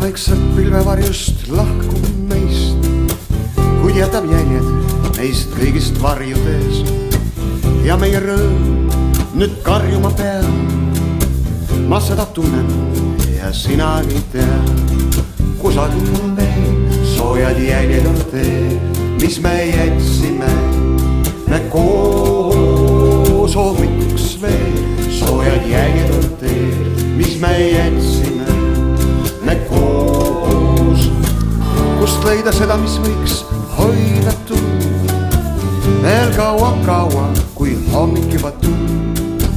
vaikselt pilvevarjust lahkub meist, kuid jätab jäljed neist kõigist varjudes ja meie rõõm nüüd karjuma peab. ma seda tunnen ja sinagi tead, kusagil veel soojad jäljed on teel, mis me jätsime, me koos hommikuks veel, soojad jäljed on teel, mis me jätsime leida seda, mis võiks hoida tuua veel kaua-kaua, kui hommik juba tuua.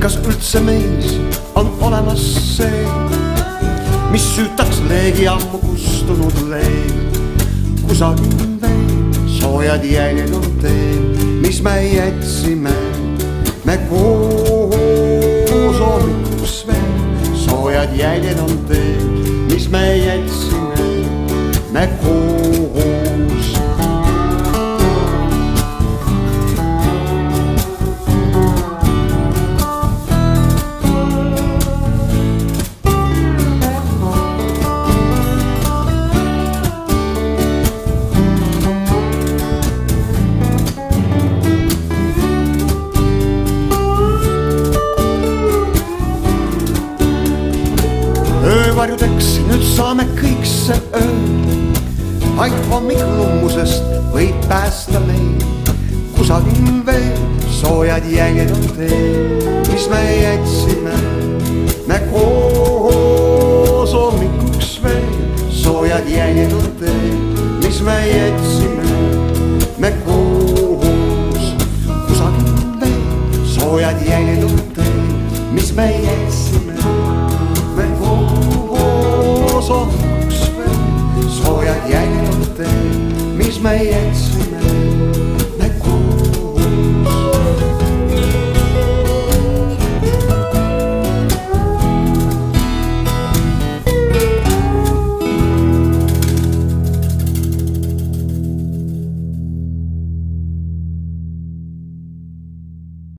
kas üldse meis on olemas see, mis süütaks leegi ammu kustunud leeg, kusagil veel soojad jäljed on teel, mis me jätsime, me koos hommikuks veel, soojad jäljed on teel mis me jätsime, me koos. öövarjudeks nüüd saame kõik see öö. Vaid hommik lummusest võib päästa meid. kusagil veel soojad jäljed on teel, mis me jätsime, me koos hommikuks veel. soojad jäljed on teel, mis me jätsime, me koos. kusagil veel soojad jäljed on teel, mis me jätsime koos hommikuks veel soojad jäljed